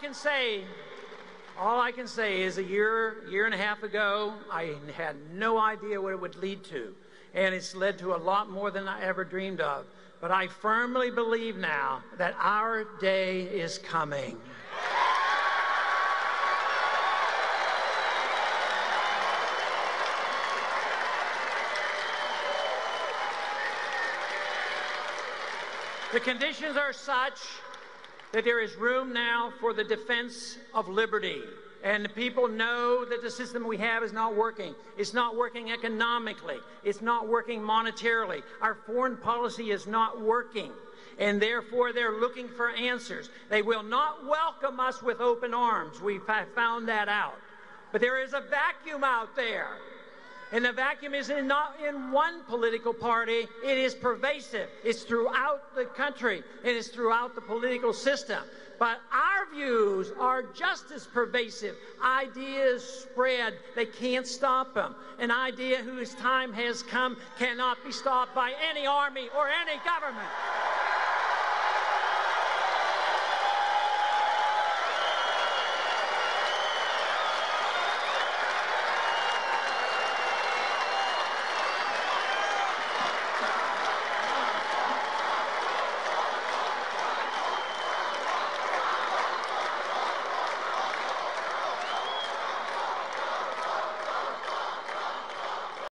can say, all I can say is a year, year and a half ago, I had no idea what it would lead to. And it's led to a lot more than I ever dreamed of. But I firmly believe now that our day is coming. The conditions are such that there is room now for the defense of liberty. And the people know that the system we have is not working. It's not working economically. It's not working monetarily. Our foreign policy is not working. And therefore, they're looking for answers. They will not welcome us with open arms. We have found that out. But there is a vacuum out there. And the vacuum is in not in one political party, it is pervasive. It's throughout the country, it is throughout the political system. But our views are just as pervasive. Ideas spread, they can't stop them. An idea whose time has come cannot be stopped by any army or any government.